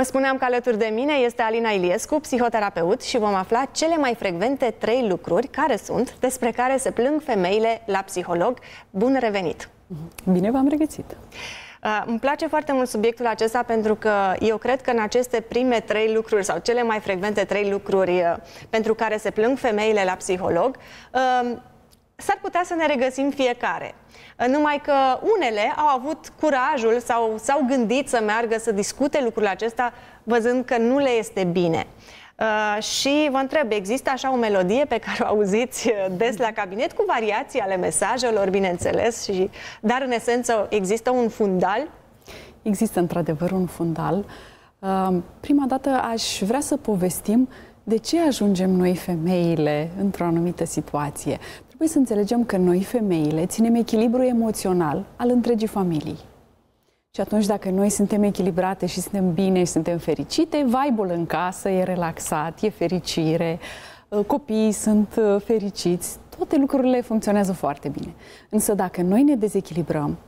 Vă spuneam că alături de mine este Alina Iliescu, psihoterapeut și vom afla cele mai frecvente trei lucruri care sunt, despre care se plâng femeile la psiholog. Bun revenit! Bine v-am regăsit! Uh, îmi place foarte mult subiectul acesta pentru că eu cred că în aceste prime trei lucruri sau cele mai frecvente trei lucruri uh, pentru care se plâng femeile la psiholog, uh, s-ar putea să ne regăsim fiecare. Numai că unele au avut curajul sau s-au gândit să meargă să discute lucrul acesta văzând că nu le este bine. Uh, și vă întreb, există așa o melodie pe care o auziți uh, des la cabinet cu variații ale mesajelor, bineînțeles, și, dar în esență există un fundal? Există într-adevăr un fundal. Uh, prima dată aș vrea să povestim de ce ajungem noi femeile într-o anumită situație. Trebuie să înțelegem că noi femeile ținem echilibru emoțional al întregii familii. Și atunci dacă noi suntem echilibrate și suntem bine și suntem fericite, vibe în casă e relaxat, e fericire, uh, copiii sunt uh, fericiți, toate lucrurile funcționează foarte bine. Însă dacă noi ne dezechilibrăm,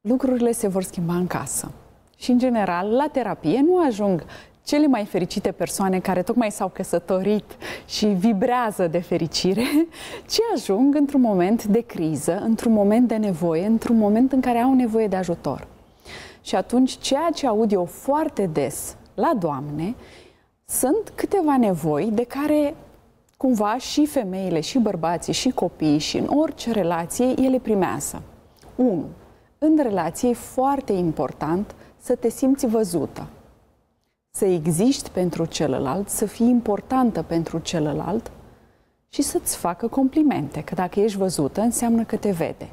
lucrurile se vor schimba în casă. Și, în general, la terapie nu ajung cele mai fericite persoane care tocmai s-au căsătorit și vibrează de fericire, ci ajung într-un moment de criză, într-un moment de nevoie, într-un moment în care au nevoie de ajutor. Și atunci, ceea ce aud eu foarte des la doamne, sunt câteva nevoi de care cumva și femeile, și bărbații, și copiii, și în orice relație, ele primează. 1. În relație e foarte important să te simți văzută să existi pentru celălalt, să fii importantă pentru celălalt și să-ți facă complimente, că dacă ești văzută, înseamnă că te vede.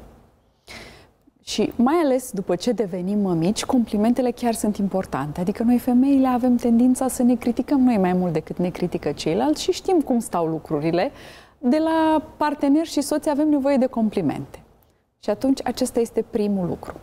Și mai ales după ce devenim mămici, complimentele chiar sunt importante. Adică noi femeile avem tendința să ne criticăm noi mai mult decât ne critică ceilalți și știm cum stau lucrurile. De la partener și soți avem nevoie de complimente. Și atunci acesta este primul lucru.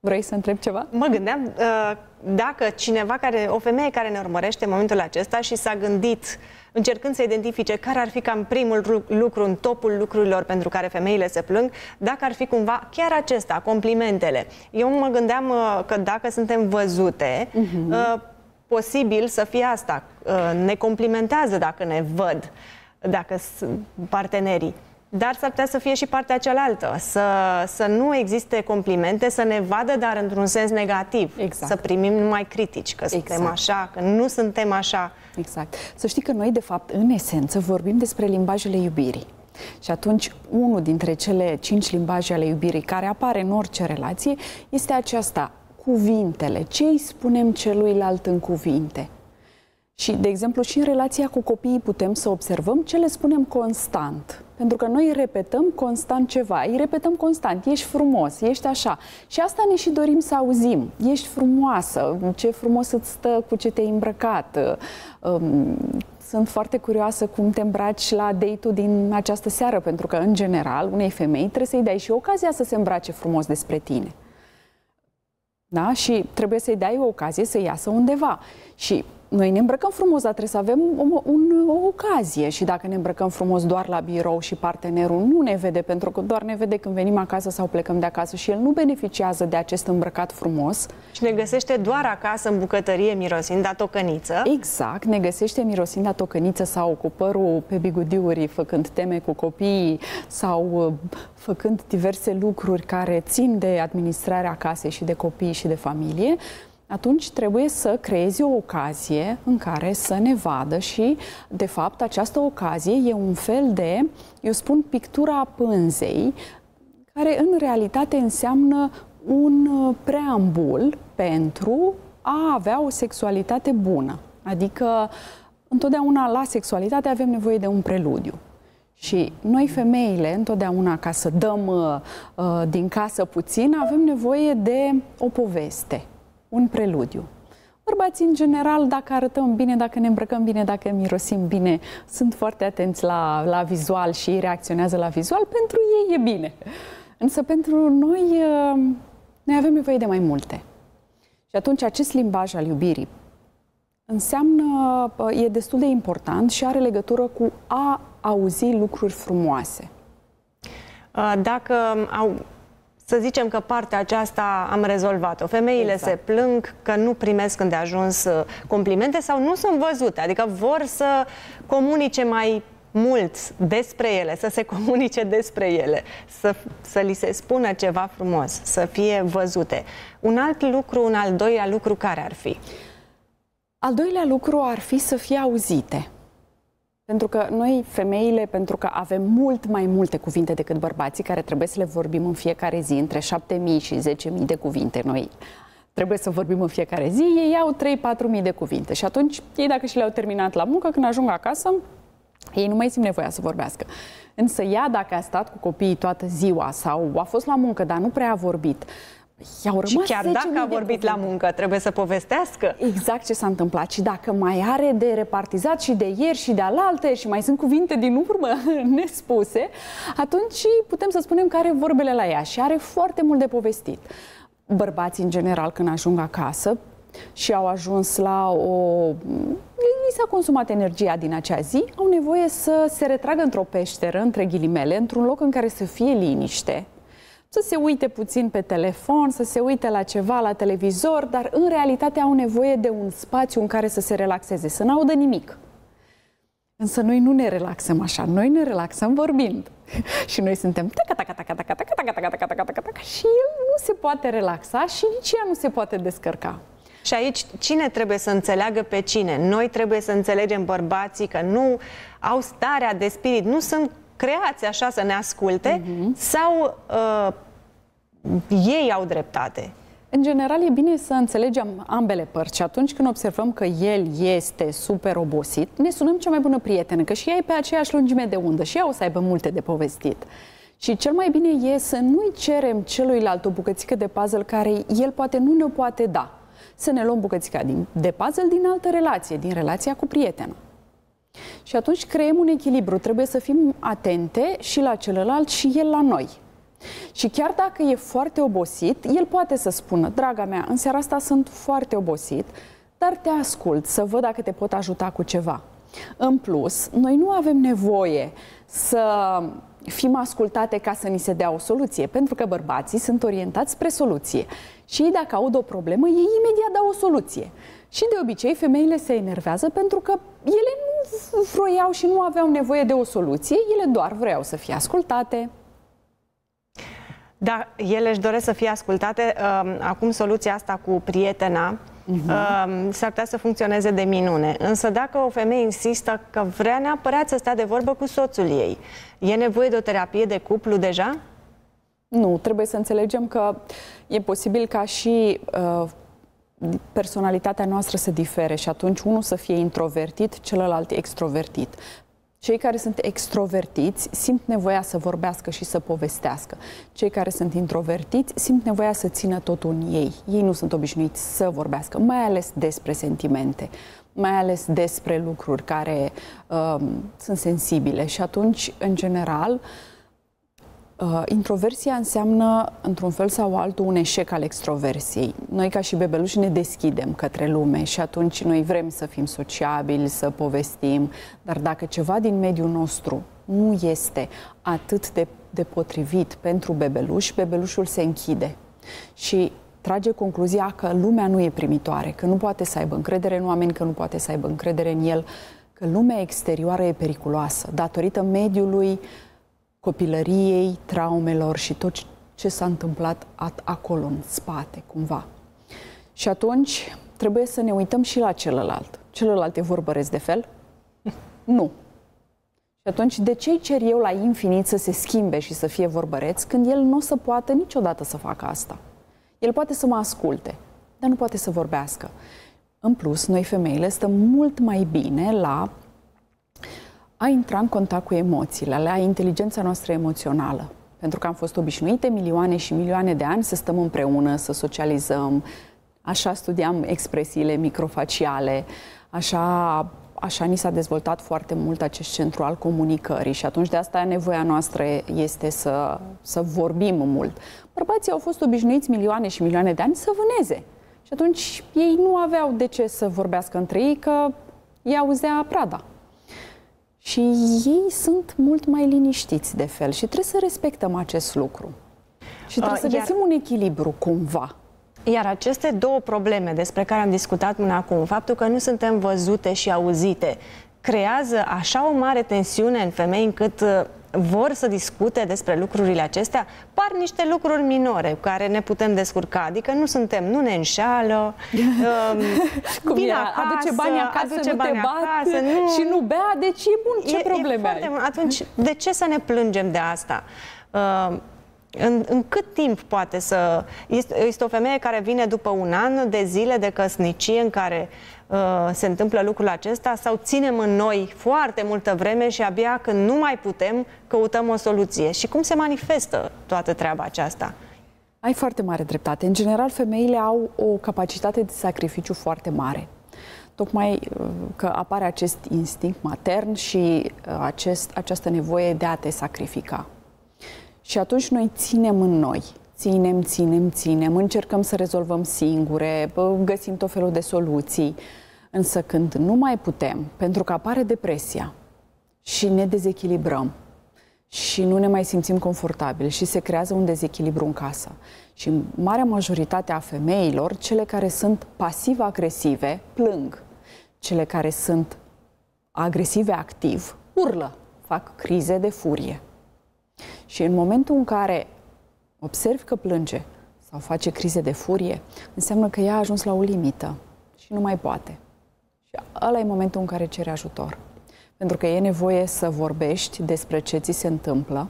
Vrei să întreb ceva? Mă gândeam uh, dacă cineva, care, o femeie care ne urmărește în momentul acesta și s-a gândit, încercând să identifice care ar fi cam primul lucru în topul lucrurilor pentru care femeile se plâng, dacă ar fi cumva chiar acesta, complimentele. Eu mă gândeam uh, că dacă suntem văzute, uh-huh. uh, posibil să fie asta. Uh, ne complimentează dacă ne văd, dacă sunt partenerii. Dar s-ar putea să fie și partea cealaltă, să, să nu existe complimente, să ne vadă, dar într-un sens negativ, exact. să primim numai critici, că exact. suntem așa, că nu suntem așa. Exact. Să știi că noi, de fapt, în esență, vorbim despre limbajele iubirii. Și atunci, unul dintre cele cinci limbaje ale iubirii care apare în orice relație este aceasta, cuvintele. Ce îi spunem celuilalt în cuvinte? Și, de exemplu, și în relația cu copiii putem să observăm ce le spunem constant. Pentru că noi repetăm constant ceva, îi repetăm constant, ești frumos, ești așa. Și asta ne și dorim să auzim. Ești frumoasă, ce frumos îți stă, cu ce te-ai îmbrăcat. Um, sunt foarte curioasă cum te îmbraci la date-ul din această seară, pentru că, în general, unei femei trebuie să-i dai și ocazia să se îmbrace frumos despre tine. Da? Și trebuie să-i dai o ocazie să iasă undeva. Și noi ne îmbrăcăm frumos, dar trebuie să avem o, un, o ocazie și dacă ne îmbrăcăm frumos doar la birou și partenerul nu ne vede, pentru că doar ne vede când venim acasă sau plecăm de acasă și el nu beneficiază de acest îmbrăcat frumos. Și ne găsește doar acasă în bucătărie mirosind a tocăniță. Exact, ne găsește mirosind a tocăniță sau cu părul pe bigudiuri, făcând teme cu copiii sau uh, făcând diverse lucruri care țin de administrarea casei și de copii și de familie atunci trebuie să creezi o ocazie în care să ne vadă și, de fapt, această ocazie e un fel de, eu spun, pictura pânzei, care în realitate înseamnă un uh, preambul pentru a avea o sexualitate bună. Adică, întotdeauna la sexualitate avem nevoie de un preludiu. Și noi, femeile, întotdeauna, ca să dăm uh, uh din casă puțin, avem nevoie de o poveste un preludiu. Bărbații, în general, dacă arătăm bine, dacă ne îmbrăcăm bine, dacă mirosim bine, sunt foarte atenți la, la vizual și ei reacționează la vizual, pentru ei e bine. Însă pentru noi, uh, noi avem nevoie de mai multe. Și atunci acest limbaj al iubirii înseamnă, uh, e destul de important și are legătură cu a auzi lucruri frumoase. Uh, dacă au, să zicem că partea aceasta am rezolvat-o. Femeile exact. se plâng că nu primesc când de ajuns uh, complimente sau nu sunt văzute, adică vor să comunice mai mult despre ele, să se comunice despre ele, să, să li se spună ceva frumos, să fie văzute. Un alt lucru, un al doilea lucru, care ar fi? Al doilea lucru ar fi să fie auzite. Pentru că noi, femeile, pentru că avem mult mai multe cuvinte decât bărbații, care trebuie să le vorbim în fiecare zi, între 7.000 și 10.000 de cuvinte, noi trebuie să vorbim în fiecare zi, ei au 3-4.000 de cuvinte. Și atunci, ei dacă și le-au terminat la muncă, când ajung acasă, ei nu mai simt nevoia să vorbească. Însă ea, dacă a stat cu copiii toată ziua sau a fost la muncă, dar nu prea a vorbit, I-au rămas și chiar dacă a vorbit la muncă, trebuie să povestească. Exact ce s-a întâmplat. Și dacă mai are de repartizat și de ieri și de alaltă și mai sunt cuvinte din urmă nespuse, atunci putem să spunem că are vorbele la ea și are foarte mult de povestit. Bărbații, în general, când ajung acasă, și au ajuns la o... Li s-a consumat energia din acea zi, au nevoie să se retragă într-o peșteră, între ghilimele, într-un loc în care să fie liniște, să se uite puțin pe telefon, să se uite la ceva la televizor, dar în realitate au nevoie de un spațiu în care să se relaxeze, să n-audă nimic. Însă noi nu ne relaxăm așa, noi ne relaxăm vorbind. și noi suntem și el nu se poate relaxa și nici ea nu se poate descărca. Și aici cine trebuie să înțeleagă pe cine? Noi trebuie să înțelegem bărbații că nu au starea de spirit, nu sunt creați așa să ne asculte uh-huh. sau uh, ei au dreptate? În general, e bine să înțelegem ambele părți și atunci când observăm că el este super obosit, ne sunăm cea mai bună prietenă, că și ea e pe aceeași lungime de undă și ea o să aibă multe de povestit. Și cel mai bine e să nu-i cerem celuilalt o bucățică de puzzle care el poate nu ne-o poate da. Să ne luăm bucățica din, de puzzle din altă relație, din relația cu prietena. Și atunci creăm un echilibru. Trebuie să fim atente și la celălalt și el la noi. Și chiar dacă e foarte obosit, el poate să spună, draga mea, în seara asta sunt foarte obosit, dar te ascult să văd dacă te pot ajuta cu ceva. În plus, noi nu avem nevoie să fim ascultate ca să ni se dea o soluție, pentru că bărbații sunt orientați spre soluție. Și ei, dacă aud o problemă, ei imediat dau o soluție. Și de obicei, femeile se enervează pentru că ele nu vroiau și nu aveau nevoie de o soluție, ele doar vreau să fie ascultate. Da, ele își doresc să fie ascultate. Acum soluția asta cu prietena uh-huh. s-ar putea să funcționeze de minune. Însă dacă o femeie insistă că vrea neapărat să stea de vorbă cu soțul ei, e nevoie de o terapie de cuplu deja? Nu, trebuie să înțelegem că e posibil ca și uh, personalitatea noastră să difere și atunci unul să fie introvertit, celălalt extrovertit. Cei care sunt extrovertiți simt nevoia să vorbească și să povestească. Cei care sunt introvertiți simt nevoia să țină totul în ei. Ei nu sunt obișnuiți să vorbească, mai ales despre sentimente, mai ales despre lucruri care uh, sunt sensibile. Și atunci, în general, uh, Uh, introversia înseamnă, într-un fel sau altul, un eșec al extroversiei. Noi, ca și bebeluși, ne deschidem către lume și atunci noi vrem să fim sociabili, să povestim, dar dacă ceva din mediul nostru nu este atât de, de potrivit pentru bebeluș, bebelușul se închide. Și trage concluzia că lumea nu e primitoare, că nu poate să aibă încredere în oameni, că nu poate să aibă încredere în el, că lumea exterioară e periculoasă, datorită mediului uh, copilăriei, traumelor și tot ce s-a întâmplat acolo, în spate, cumva. Și atunci trebuie să ne uităm și la celălalt. Celălalt e vorbăresc de fel? nu. Și atunci, de ce cer eu la infinit să se schimbe și să fie vorbăreț când el nu o să poată niciodată să facă asta? El poate să mă asculte, dar nu poate să vorbească. În plus, noi femeile stăm mult mai bine la a intra în contact cu emoțiile, la inteligența noastră emoțională. Pentru că am fost obișnuite milioane și milioane de ani să stăm împreună, să socializăm, așa studiam expresiile microfaciale, așa, așa ni s-a dezvoltat foarte mult acest centru al comunicării și atunci de asta nevoia noastră este să, să vorbim mult. Bărbații au fost obișnuiți milioane și milioane de ani să vâneze. Și atunci ei nu aveau de ce să vorbească între ei, că ei auzea prada. Și ei sunt mult mai liniștiți de fel și trebuie să respectăm acest lucru. Și trebuie uh, să găsim iar... un echilibru cumva. Iar aceste două probleme despre care am discutat până acum, faptul că nu suntem văzute și auzite, creează așa o mare tensiune în femei încât uh, vor să discute despre lucrurile acestea, par niște lucruri minore cu care ne putem descurca. Adică nu suntem, nu ne înșală, um, Cum vine acasă, aduce bani acasă, aduce nu bani te acasă, nu... și nu bea, deci e bun, ce e, probleme e ai? Atunci, de ce să ne plângem de asta? Uh, în, în cât timp poate să... Este, este o femeie care vine după un an de zile de căsnicie în care uh, se întâmplă lucrul acesta sau ținem în noi foarte multă vreme și abia când nu mai putem căutăm o soluție. Și cum se manifestă toată treaba aceasta? Ai foarte mare dreptate. În general, femeile au o capacitate de sacrificiu foarte mare. Tocmai uh, că apare acest instinct matern și uh, acest, această nevoie de a te sacrifica. Și atunci noi ținem în noi. Ținem, ținem, ținem, încercăm să rezolvăm singure, găsim tot felul de soluții. Însă când nu mai putem, pentru că apare depresia și ne dezechilibrăm și nu ne mai simțim confortabili și se creează un dezechilibru în casă. Și marea majoritate a femeilor, cele care sunt pasiv-agresive, plâng. Cele care sunt agresive activ, urlă, fac crize de furie. Și în momentul în care observi că plânge sau face crize de furie, înseamnă că ea a ajuns la o limită și nu mai poate. Și ăla e momentul în care cere ajutor. Pentru că e nevoie să vorbești despre ce ți se întâmplă,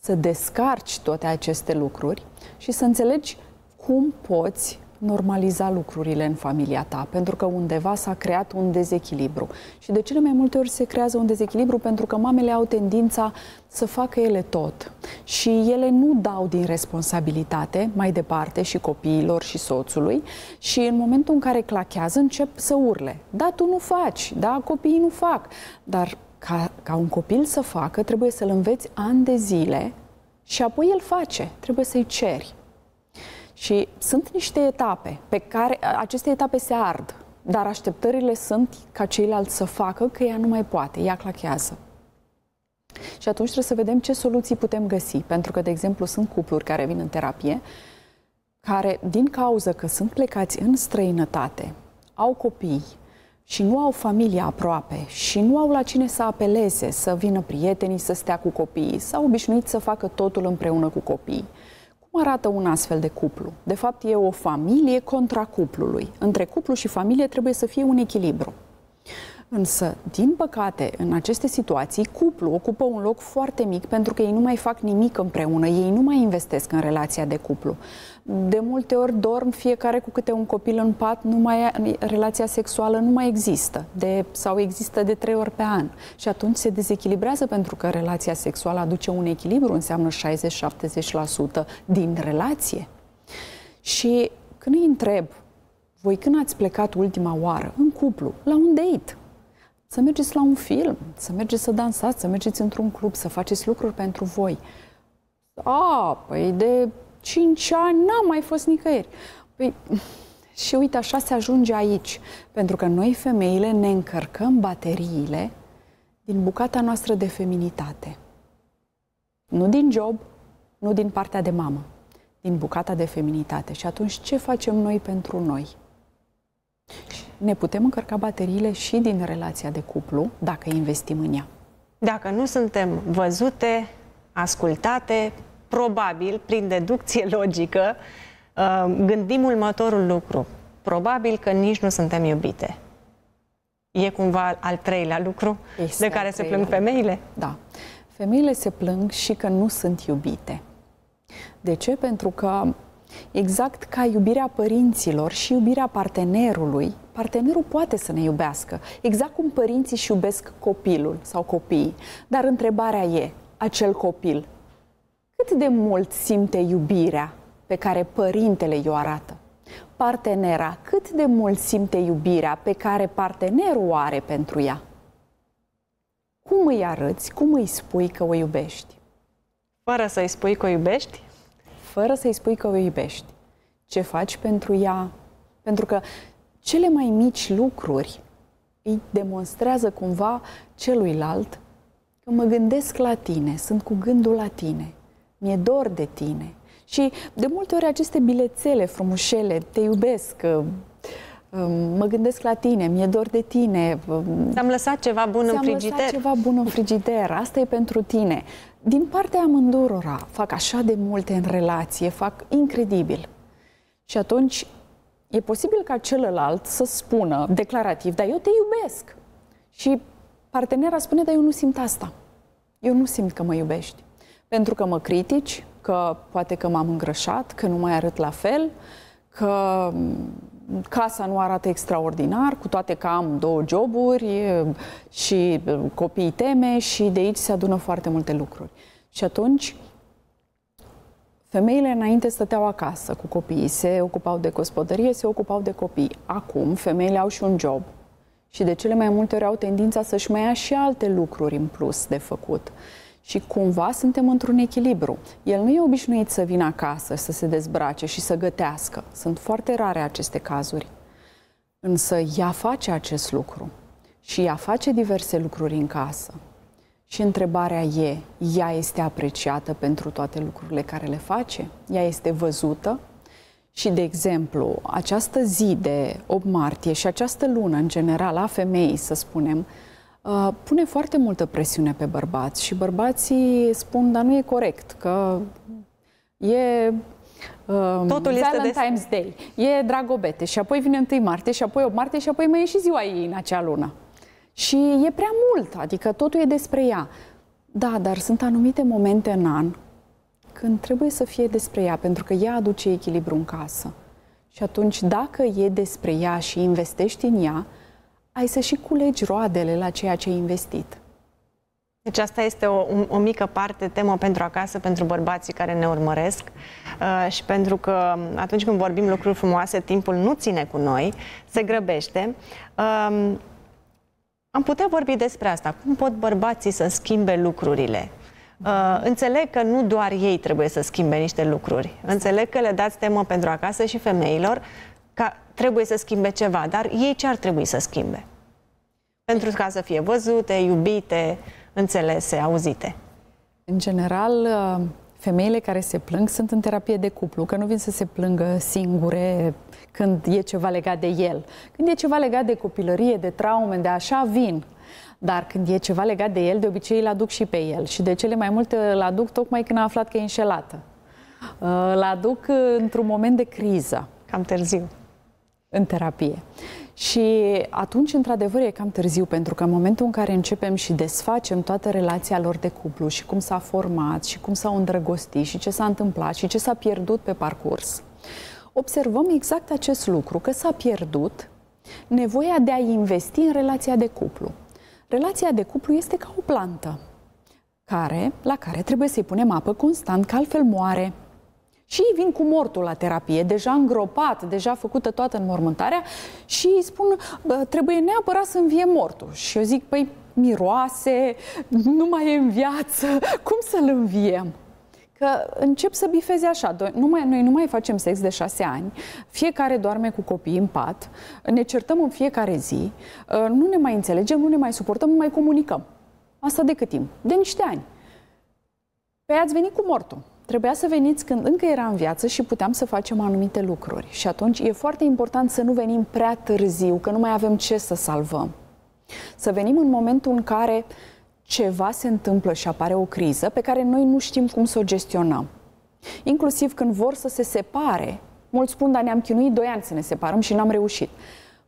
să descarci toate aceste lucruri și să înțelegi cum poți normaliza lucrurile în familia ta, pentru că undeva s-a creat un dezechilibru. Și de cele mai multe ori se creează un dezechilibru pentru că mamele au tendința să facă ele tot. Și ele nu dau din responsabilitate mai departe și copiilor și soțului și în momentul în care clachează încep să urle. Da, tu nu faci, da, copiii nu fac. Dar ca, ca un copil să facă, trebuie să-l înveți ani de zile și apoi el face. Trebuie să-i ceri. Și sunt niște etape pe care aceste etape se ard, dar așteptările sunt ca ceilalți să facă că ea nu mai poate, ea clachează. Și atunci trebuie să vedem ce soluții putem găsi, pentru că, de exemplu, sunt cupluri care vin în terapie, care, din cauza că sunt plecați în străinătate, au copii și nu au familie aproape și nu au la cine să apeleze, să vină prietenii, să stea cu copiii, s-au obișnuit să facă totul împreună cu copiii arată un astfel de cuplu? De fapt, e o familie contra cuplului. Între cuplu și familie trebuie să fie un echilibru. Însă, din păcate, în aceste situații, cuplu ocupă un loc foarte mic pentru că ei nu mai fac nimic împreună, ei nu mai investesc în relația de cuplu. De multe ori dorm fiecare cu câte un copil în pat, nu mai, relația sexuală nu mai există de, sau există de trei ori pe an. Și atunci se dezechilibrează pentru că relația sexuală aduce un echilibru, înseamnă 60-70% din relație. Și când îi întreb, voi când ați plecat ultima oară în cuplu, la un date, să mergeți la un film, să mergeți să dansați, să mergeți într-un club, să faceți lucruri pentru voi. A, păi de 5 ani n-am mai fost nicăieri. Păi, și uite, așa se ajunge aici. Pentru că noi, femeile, ne încărcăm bateriile din bucata noastră de feminitate. Nu din job, nu din partea de mamă, din bucata de feminitate. Și atunci ce facem noi pentru noi? Ne putem încărca bateriile și din relația de cuplu, dacă investim în ea. Dacă nu suntem văzute, ascultate, probabil, prin deducție logică, uh, gândim următorul lucru. Probabil că nici nu suntem iubite. E cumva al treilea lucru este de care se plâng femeile? Da. Femeile se plâng și că nu sunt iubite. De ce? Pentru că exact ca iubirea părinților și iubirea partenerului, partenerul poate să ne iubească. Exact cum părinții și iubesc copilul sau copiii. Dar întrebarea e, acel copil cât de mult simte iubirea pe care părintele i-o arată? Partenera, cât de mult simte iubirea pe care partenerul o are pentru ea? Cum îi arăți, cum îi spui că o iubești? Fără să-i spui că o iubești? Fără să-i spui că o iubești. Ce faci pentru ea? Pentru că cele mai mici lucruri îi demonstrează cumva celuilalt că mă gândesc la tine, sunt cu gândul la tine mi-e dor de tine. Și de multe ori aceste bilețele frumușele, te iubesc, um, mă gândesc la tine, mi-e dor de tine. Um, Ți-am lăsat ceva bun în frigider. lăsat ceva bun în frigider, asta e pentru tine. Din partea amândurora fac așa de multe în relație, fac incredibil. Și atunci e posibil ca celălalt să spună declarativ, dar eu te iubesc. Și partenera spune, dar eu nu simt asta. Eu nu simt că mă iubești. Pentru că mă critici, că poate că m-am îngrășat, că nu mai arăt la fel, că casa nu arată extraordinar, cu toate că am două joburi și copii teme și de aici se adună foarte multe lucruri. Și atunci, femeile înainte stăteau acasă cu copiii, se ocupau de gospodărie, se ocupau de copii. Acum, femeile au și un job și de cele mai multe ori au tendința să-și mai ia și alte lucruri în plus de făcut. Și cumva suntem într-un echilibru. El nu e obișnuit să vină acasă, să se dezbrace și să gătească. Sunt foarte rare aceste cazuri. Însă ea face acest lucru și ea face diverse lucruri în casă. Și întrebarea e, ea este apreciată pentru toate lucrurile care le face? Ea este văzută? Și, de exemplu, această zi de 8 martie și această lună, în general, a femeii, să spunem, uh, pune foarte multă presiune pe bărbați și bărbații spun, dar nu e corect, că e Um, Totul Valentine's este Day, e Dragobete și apoi vine 1 martie și apoi 8 martie și apoi mai e și ziua ei în acea lună. Și e prea mult, adică totul e despre ea. Da, dar sunt anumite momente în an când trebuie să fie despre ea, pentru că ea aduce echilibru în casă. Și atunci, dacă e despre ea și investești în ea, ai să și culegi roadele la ceea ce ai investit. Deci asta este o, o mică parte, temă pentru acasă, pentru bărbații care ne urmăresc uh, și pentru că atunci când vorbim lucruri frumoase, timpul nu ține cu noi, se grăbește. Uh, am putea vorbi despre asta. Cum pot bărbații să schimbe lucrurile? Uh, înțeleg că nu doar ei trebuie să schimbe niște lucruri. Înțeleg că le dați temă pentru acasă și femeilor că trebuie să schimbe ceva, dar ei ce ar trebui să schimbe? Pentru ca să fie văzute, iubite, înțelese, auzite. În general, uh, femeile care se plâng sunt în terapie de cuplu, că nu vin să se plângă singure când e ceva legat de el. Când e ceva legat de copilărie, de traume, de așa, vin. Dar când e ceva legat de el, de obicei îl aduc și pe el. Și de cele mai multe îl aduc tocmai când a aflat că e înșelată. Uh, îl aduc într-un moment de criză. Cam târziu. În terapie. Și atunci, într-adevăr, e cam târziu, pentru că în momentul în care începem și desfacem toată relația lor de cuplu și cum s-a format și cum s-au îndrăgostit și ce s-a întâmplat și ce s-a pierdut pe parcurs, observăm exact acest lucru, că s-a pierdut nevoia de a investi în relația de cuplu. Relația de cuplu este ca o plantă care, la care trebuie să-i punem apă constant, că altfel moare. Și vin cu mortul la terapie, deja îngropat, deja făcută toată înmormântarea și îi spun, trebuie neapărat să învie mortul. Și eu zic, păi miroase, nu mai e în viață, cum să-l înviem? Că încep să bifeze așa, nu mai, noi nu mai facem sex de șase ani, fiecare doarme cu copiii în pat, ne certăm în fiecare zi, ă, nu ne mai înțelegem, nu ne mai suportăm, nu mai comunicăm. Asta de cât timp? De niște ani. Păi ați venit cu mortul. Trebuia să veniți când încă era în viață și puteam să facem anumite lucruri. Și atunci e foarte important să nu venim prea târziu, că nu mai avem ce să salvăm. Să venim în momentul în care ceva se întâmplă și apare o criză pe care noi nu știm cum să o gestionăm. Inclusiv când vor să se separe, mulți spun, dar ne-am chinuit doi ani să ne separăm și n-am reușit.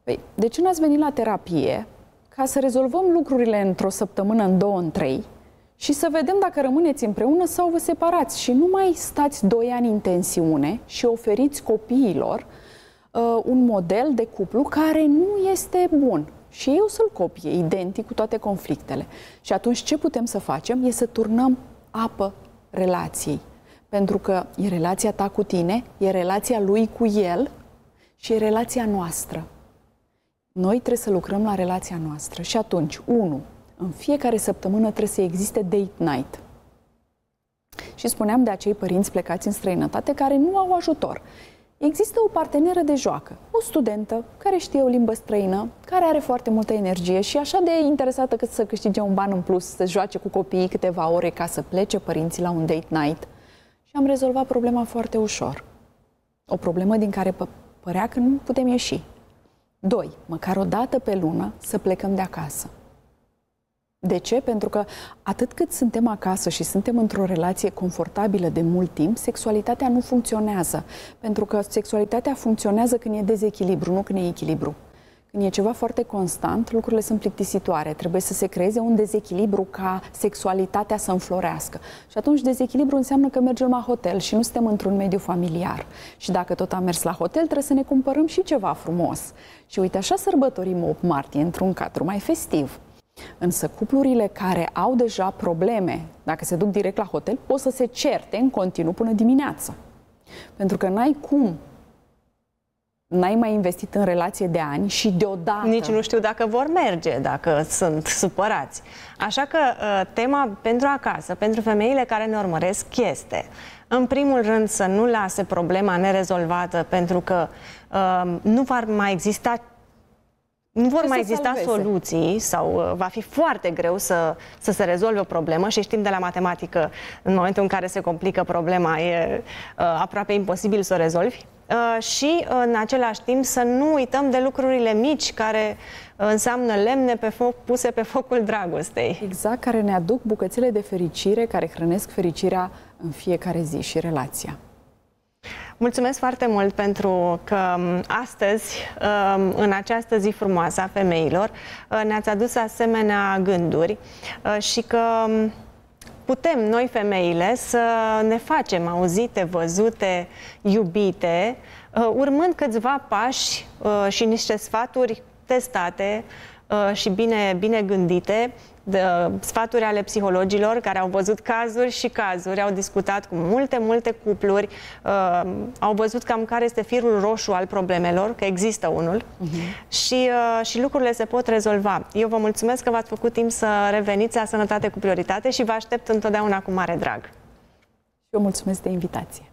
Păi, de ce n-ați venit la terapie ca să rezolvăm lucrurile într-o săptămână, în două, în trei, și să vedem dacă rămâneți împreună sau vă separați și nu mai stați doi ani în tensiune și oferiți copiilor uh, un model de cuplu care nu este bun. Și eu să-l copie, identic cu toate conflictele. Și atunci ce putem să facem e să turnăm apă relației. Pentru că e relația ta cu tine, e relația lui cu el și e relația noastră. Noi trebuie să lucrăm la relația noastră. Și atunci, unu, în fiecare săptămână trebuie să existe date night. Și spuneam de acei părinți plecați în străinătate care nu au ajutor. Există o parteneră de joacă, o studentă care știe o limbă străină, care are foarte multă energie și așa de interesată cât să câștige un ban în plus, să joace cu copiii câteva ore ca să plece părinții la un date night și am rezolvat problema foarte ușor. O problemă din care părea că nu putem ieși. Doi, măcar o dată pe lună să plecăm de acasă. De ce? Pentru că atât cât suntem acasă și suntem într-o relație confortabilă de mult timp, sexualitatea nu funcționează. Pentru că sexualitatea funcționează când e dezechilibru, nu când e echilibru. Când e ceva foarte constant, lucrurile sunt plictisitoare. Trebuie să se creeze un dezechilibru ca sexualitatea să înflorească. Și atunci dezechilibru înseamnă că mergem la hotel și nu suntem într-un mediu familiar. Și dacă tot am mers la hotel, trebuie să ne cumpărăm și ceva frumos. Și uite, așa sărbătorim 8 martie într-un cadru mai festiv. Însă cuplurile care au deja probleme, dacă se duc direct la hotel, pot să se certe în continuu până dimineață. Pentru că n-ai cum n-ai mai investit în relație de ani și deodată... Nici nu știu dacă vor merge, dacă sunt supărați. Așa că uh, tema pentru acasă, pentru femeile care ne urmăresc, este, în primul rând, să nu lase problema nerezolvată, pentru că uh, nu va mai exista nu vor mai exista salveze. soluții sau uh, va fi foarte greu să, să se rezolve o problemă și știm de la matematică, în momentul în care se complică problema, e uh, aproape imposibil să o rezolvi. Uh, și uh, în același timp să nu uităm de lucrurile mici care uh, înseamnă lemne pe foc puse pe focul dragostei. Exact, care ne aduc bucățele de fericire, care hrănesc fericirea în fiecare zi și relația. Mulțumesc foarte mult pentru că um, astăzi, um, în această zi frumoasă a femeilor, ne-ați adus asemenea gânduri și că um, putem noi femeile să ne facem auzite, văzute, iubite, uh, urmând câțiva pași uh, și niște sfaturi testate uh, și bine, bine gândite de, sfaturi ale psihologilor care au văzut cazuri și cazuri, au discutat cu multe, multe cupluri, uh, au văzut cam care este firul roșu al problemelor, că există unul uh-huh. și, uh, și lucrurile se pot rezolva. Eu vă mulțumesc că v-ați făcut timp să reveniți la Sănătate cu Prioritate și vă aștept întotdeauna cu mare drag. Eu mulțumesc de invitație.